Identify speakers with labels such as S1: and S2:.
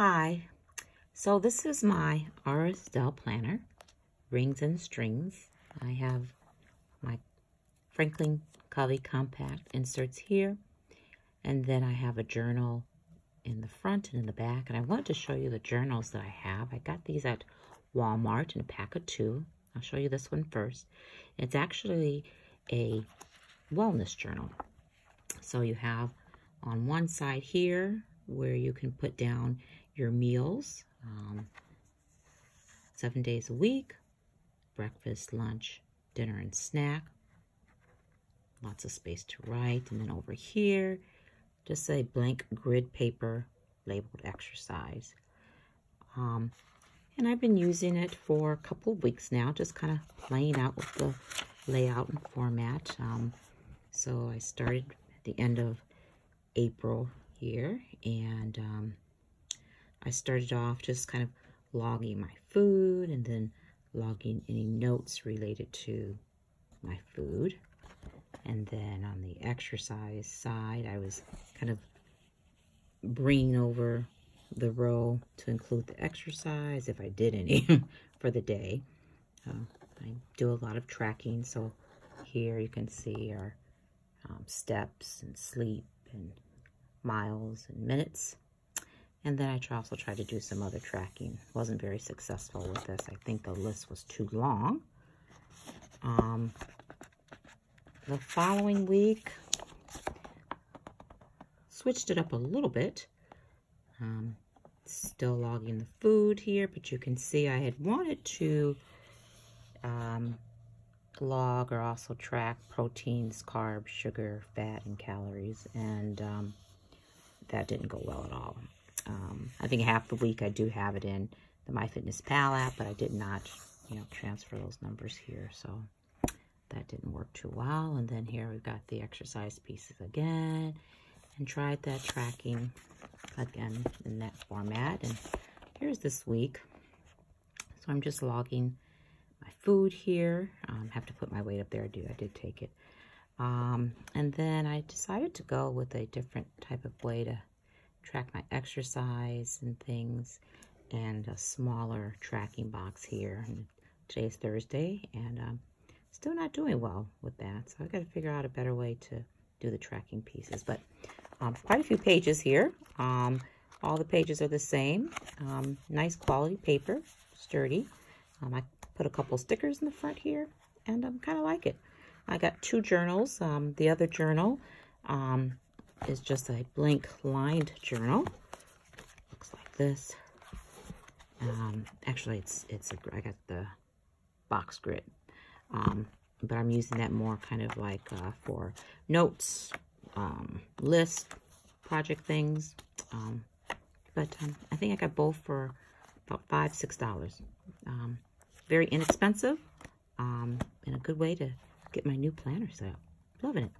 S1: Hi, so this is my Aura Estelle planner, Rings and Strings. I have my Franklin Covey Compact inserts here, and then I have a journal in the front and in the back, and I wanted to show you the journals that I have. I got these at Walmart in a pack of two. I'll show you this one first. It's actually a wellness journal. So you have on one side here where you can put down your meals um, seven days a week, breakfast, lunch, dinner, and snack. Lots of space to write. And then over here, just a blank grid paper labeled exercise. Um, and I've been using it for a couple of weeks now, just kind of playing out with the layout and format. Um, so I started at the end of April here, and um, I started off just kind of logging my food and then logging any notes related to my food. And then on the exercise side, I was kind of bringing over the row to include the exercise, if I did any, for the day. Uh, I do a lot of tracking, so here you can see our um, steps and sleep and miles and minutes. And then I also tried to do some other tracking. Wasn't very successful with this. I think the list was too long. Um, the following week, switched it up a little bit. Um, still logging the food here, but you can see I had wanted to um, log or also track proteins, carbs, sugar, fat, and calories, and um, that didn't go well at all. Um, I think half the week I do have it in the MyFitnessPal app, but I did not, you know, transfer those numbers here, so that didn't work too well. And then here we've got the exercise pieces again, and tried that tracking again in that format. And here's this week. So I'm just logging my food here. Um, have to put my weight up there. I do. I did take it. Um, and then I decided to go with a different type of way to track my exercise and things and a smaller tracking box here. And today's Thursday and um, still not doing well with that. So I've got to figure out a better way to do the tracking pieces. But um, quite a few pages here. Um, all the pages are the same. Um, nice quality paper, sturdy. Um, I put a couple stickers in the front here, and I kind of like it. I got two journals. Um, the other journal um, is just a blank lined journal. Looks like this. Um, actually, it's it's a, I got the box grid. Um, but I'm using that more kind of like uh, for notes, um, list project things. Um, but um, I think I got both for about five, six dollars. Um, very inexpensive um, and a good way to get my new planner set up. Loving it.